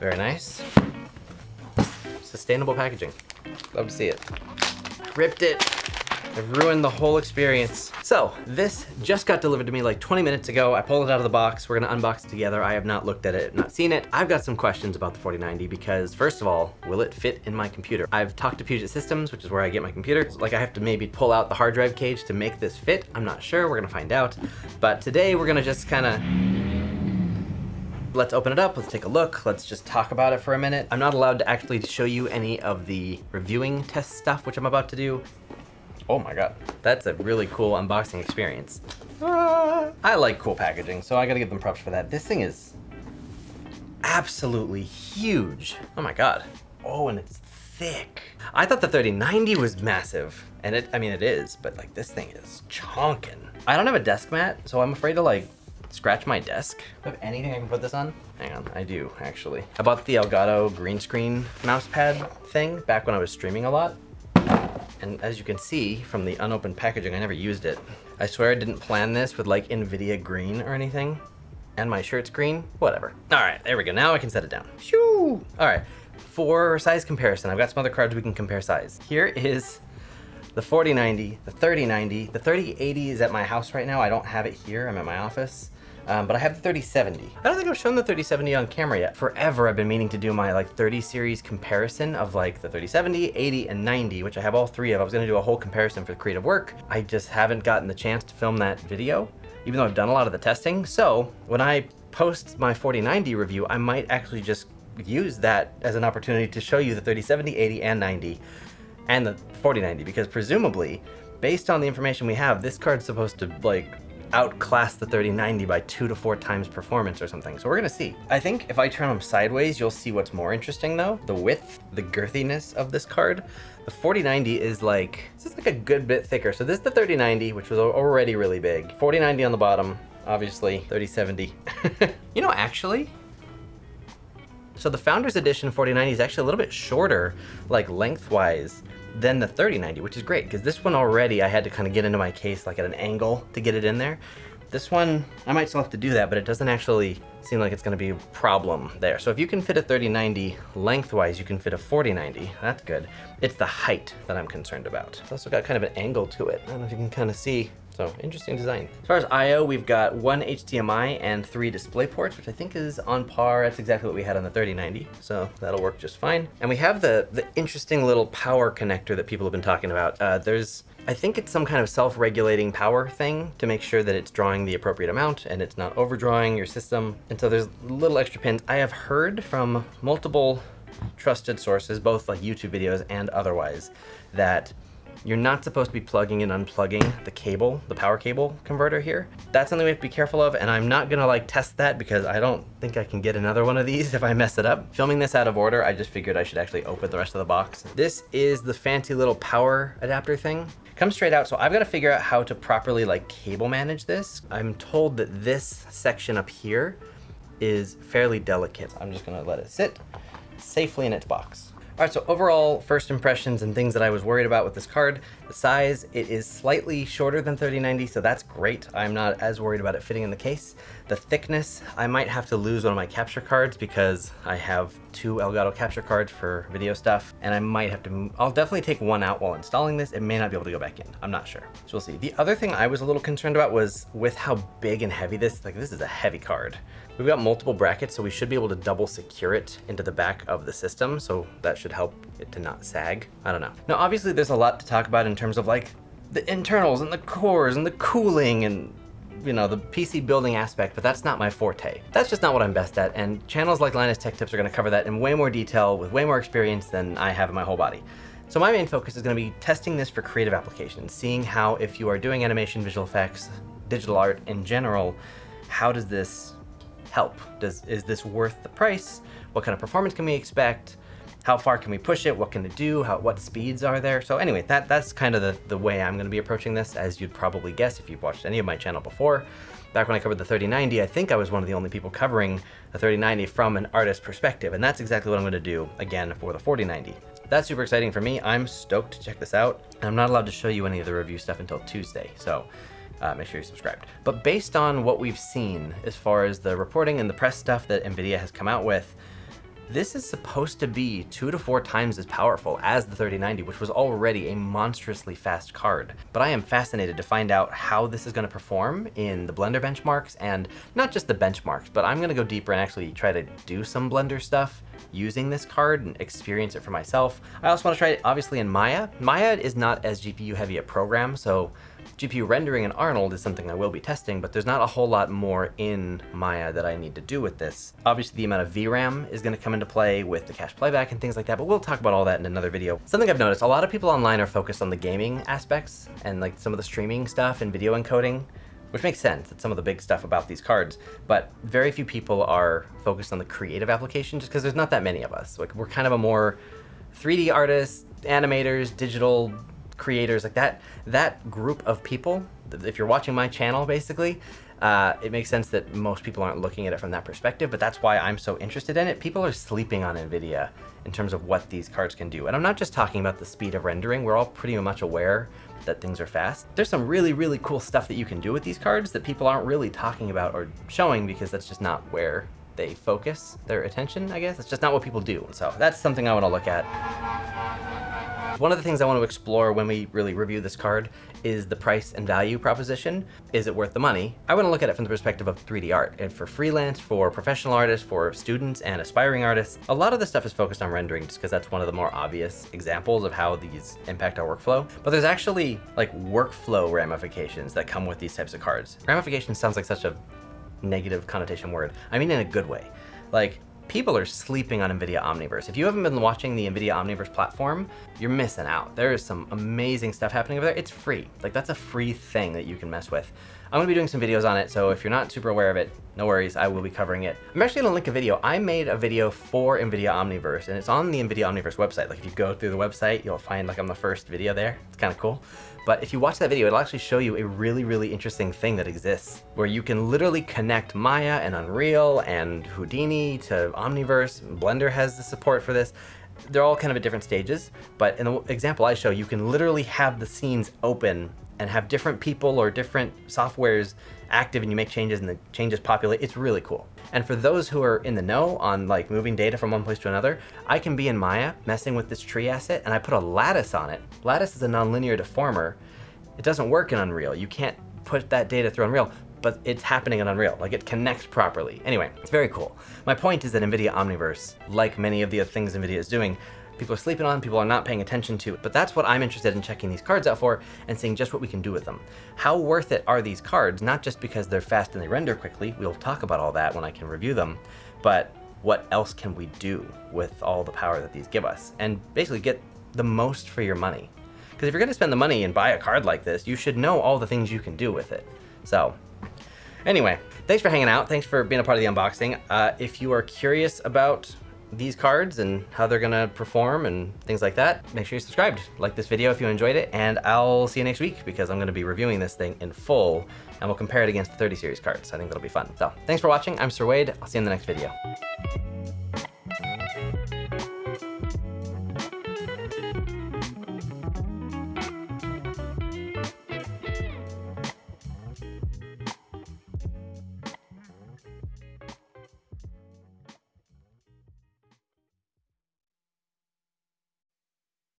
Very nice. Sustainable packaging. Love to see it. Ripped it. I've ruined the whole experience. So, this just got delivered to me like 20 minutes ago. I pulled it out of the box. We're gonna unbox it together. I have not looked at it, not seen it. I've got some questions about the 4090 because first of all, will it fit in my computer? I've talked to Puget Systems, which is where I get my computer. Like I have to maybe pull out the hard drive cage to make this fit. I'm not sure, we're gonna find out. But today we're gonna just kinda let's open it up, let's take a look, let's just talk about it for a minute. I'm not allowed to actually show you any of the reviewing test stuff, which I'm about to do. Oh my god, that's a really cool unboxing experience. Ah, I like cool packaging, so I gotta give them props for that. This thing is absolutely huge. Oh my god. Oh, and it's thick. I thought the 3090 was massive, and it, I mean it is, but like this thing is chonking. I don't have a desk mat, so I'm afraid to like scratch my desk. Do I have anything I can put this on? Hang on, I do actually. I bought the Elgato green screen mouse pad thing back when I was streaming a lot. And as you can see from the unopened packaging, I never used it. I swear I didn't plan this with like NVIDIA green or anything. And my shirt's green, whatever. All right, there we go. Now I can set it down. Shoo! All right, for size comparison, I've got some other cards we can compare size. Here is the 4090, the 3090. The 3080 is at my house right now. I don't have it here, I'm at my office. Um, but I have the 3070. I don't think I've shown the 3070 on camera yet. Forever I've been meaning to do my like 30 series comparison of like the 3070, 80, and 90, which I have all three of. I was gonna do a whole comparison for the creative work. I just haven't gotten the chance to film that video, even though I've done a lot of the testing. So when I post my 4090 review, I might actually just use that as an opportunity to show you the 3070, 80, and 90, and the 4090, because presumably, based on the information we have, this card's supposed to like outclass the 3090 by two to four times performance or something. So we're gonna see. I think if I turn them sideways, you'll see what's more interesting though. The width, the girthiness of this card. The 4090 is like, this is like a good bit thicker. So this is the 3090, which was already really big. 4090 on the bottom, obviously, 3070. you know, actually, so the Founders Edition 4090 is actually a little bit shorter, like lengthwise, than the 3090, which is great because this one already I had to kind of get into my case like at an angle to get it in there. This one, I might still have to do that, but it doesn't actually seem like it's gonna be a problem there. So if you can fit a 3090 lengthwise, you can fit a 4090. That's good. It's the height that I'm concerned about. It's also got kind of an angle to it. I don't know if you can kind of see so interesting design. As far as I.O., we've got one HDMI and three display ports, which I think is on par. That's exactly what we had on the 3090. So that'll work just fine. And we have the, the interesting little power connector that people have been talking about. Uh, there's I think it's some kind of self-regulating power thing to make sure that it's drawing the appropriate amount and it's not overdrawing your system. And so there's little extra pins. I have heard from multiple trusted sources, both like YouTube videos and otherwise, that you're not supposed to be plugging and unplugging the cable, the power cable converter here. That's something we have to be careful of, and I'm not gonna like test that because I don't think I can get another one of these if I mess it up. Filming this out of order, I just figured I should actually open the rest of the box. This is the fancy little power adapter thing. Comes straight out, so I've gotta figure out how to properly like cable manage this. I'm told that this section up here is fairly delicate. I'm just gonna let it sit safely in its box. All right, so overall first impressions and things that I was worried about with this card, the size, it is slightly shorter than 3090, so that's great. I'm not as worried about it fitting in the case. The thickness, I might have to lose one of my capture cards because I have two Elgato capture cards for video stuff, and I might have to, I'll definitely take one out while installing this. It may not be able to go back in, I'm not sure. So we'll see. The other thing I was a little concerned about was with how big and heavy this, like this is a heavy card. We've got multiple brackets, so we should be able to double secure it into the back of the system, so that should help it to not sag. I don't know. Now, obviously there's a lot to talk about in terms of like the internals and the cores and the cooling and you know, the PC building aspect, but that's not my forte. That's just not what I'm best at, and channels like Linus Tech Tips are gonna cover that in way more detail with way more experience than I have in my whole body. So my main focus is gonna be testing this for creative applications, seeing how if you are doing animation, visual effects, digital art in general, how does this help? Does Is this worth the price? What kind of performance can we expect? How far can we push it? What can it do? How, what speeds are there? So anyway, that, that's kind of the, the way I'm gonna be approaching this, as you'd probably guess if you've watched any of my channel before. Back when I covered the 3090, I think I was one of the only people covering the 3090 from an artist perspective, and that's exactly what I'm gonna do again for the 4090. That's super exciting for me. I'm stoked to check this out. I'm not allowed to show you any of the review stuff until Tuesday, so uh, make sure you're subscribed. But based on what we've seen as far as the reporting and the press stuff that NVIDIA has come out with, This is supposed to be two to four times as powerful as the 3090, which was already a monstrously fast card. But I am fascinated to find out how this is gonna perform in the Blender benchmarks and not just the benchmarks, but I'm gonna go deeper and actually try to do some Blender stuff using this card and experience it for myself. I also want to try it obviously in Maya. Maya is not as GPU heavy a program, so GPU rendering in Arnold is something I will be testing, but there's not a whole lot more in Maya that I need to do with this. Obviously the amount of VRAM is going to come into play with the cache playback and things like that, but we'll talk about all that in another video. Something I've noticed, a lot of people online are focused on the gaming aspects and like some of the streaming stuff and video encoding, which makes sense. It's some of the big stuff about these cards, but very few people are focused on the creative application just because there's not that many of us. Like we're kind of a more 3D artists, animators, digital creators, like that, that group of people, if you're watching my channel basically, uh, it makes sense that most people aren't looking at it from that perspective, but that's why I'm so interested in it. People are sleeping on NVIDIA in terms of what these cards can do. And I'm not just talking about the speed of rendering. We're all pretty much aware that things are fast. There's some really, really cool stuff that you can do with these cards that people aren't really talking about or showing because that's just not where they focus their attention, I guess. It's just not what people do. So that's something I want to look at. One of the things I want to explore when we really review this card is the price and value proposition. Is it worth the money? I want to look at it from the perspective of 3D art and for freelance, for professional artists, for students and aspiring artists. A lot of the stuff is focused on rendering just because that's one of the more obvious examples of how these impact our workflow. But there's actually like workflow ramifications that come with these types of cards. Ramification sounds like such a negative connotation word. I mean in a good way. Like people are sleeping on NVIDIA Omniverse. If you haven't been watching the NVIDIA Omniverse platform, you're missing out. There is some amazing stuff happening over there. It's free. Like that's a free thing that you can mess with. I'm gonna be doing some videos on it, so if you're not super aware of it, no worries, I will be covering it. I'm actually gonna link a video. I made a video for NVIDIA Omniverse, and it's on the NVIDIA Omniverse website. Like if you go through the website, you'll find like I'm the first video there. It's kind of cool. But if you watch that video, it'll actually show you a really, really interesting thing that exists where you can literally connect Maya and Unreal and Houdini to Omniverse. Blender has the support for this. They're all kind of at different stages, but in the example I show, you can literally have the scenes open and have different people or different softwares active and you make changes and the changes populate. It's really cool. And for those who are in the know on like moving data from one place to another, I can be in Maya messing with this tree asset and I put a lattice on it. Lattice is a nonlinear deformer. It doesn't work in Unreal. You can't put that data through Unreal, but it's happening in Unreal. Like it connects properly. Anyway, it's very cool. My point is that NVIDIA Omniverse, like many of the other things NVIDIA is doing, people are sleeping on, people are not paying attention to. But that's what I'm interested in checking these cards out for and seeing just what we can do with them. How worth it are these cards? Not just because they're fast and they render quickly, we'll talk about all that when I can review them, but what else can we do with all the power that these give us? And basically get the most for your money. Because if you're gonna spend the money and buy a card like this, you should know all the things you can do with it. So, anyway, thanks for hanging out. Thanks for being a part of the unboxing. Uh, if you are curious about these cards and how they're gonna perform and things like that, make sure you're subscribed. Like this video if you enjoyed it, and I'll see you next week because I'm gonna be reviewing this thing in full and we'll compare it against the 30 series cards. I think that'll be fun. So thanks for watching. I'm Sir Wade. I'll see you in the next video.